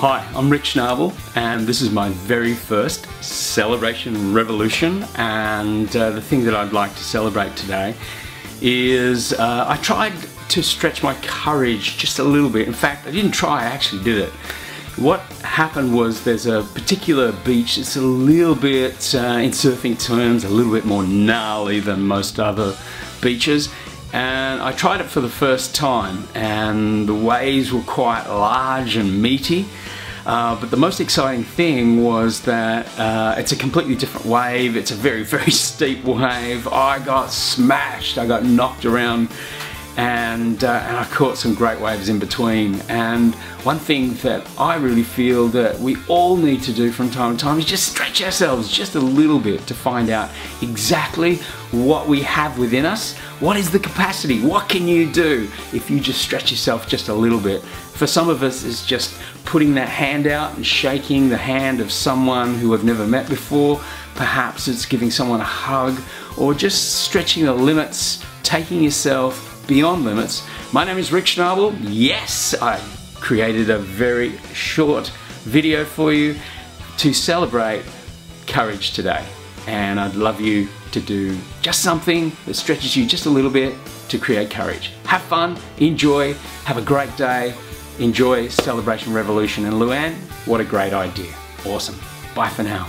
Hi, I'm Rik Schnabel and this is my very first Celebration Revolution and uh, the thing that I'd like to celebrate today is uh, I tried to stretch my courage just a little bit. In fact, I didn't try, I actually did it. What happened was there's a particular beach It's a little bit, uh, in surfing terms, a little bit more gnarly than most other beaches and I tried it for the first time and the waves were quite large and meaty uh, but the most exciting thing was that uh, it's a completely different wave. It's a very very steep wave. I got smashed. I got knocked around and, uh, and I caught some great waves in between. And one thing that I really feel that we all need to do from time to time is just stretch ourselves just a little bit to find out exactly what we have within us. What is the capacity? What can you do if you just stretch yourself just a little bit? For some of us, it's just putting that hand out and shaking the hand of someone who have never met before. Perhaps it's giving someone a hug or just stretching the limits, taking yourself Beyond Limits. My name is Rik Schnabel. Yes, I created a very short video for you to celebrate courage today. And I'd love you to do just something that stretches you just a little bit to create courage. Have fun, enjoy, have a great day, enjoy Celebration Revolution. And Luann, what a great idea. Awesome. Bye for now.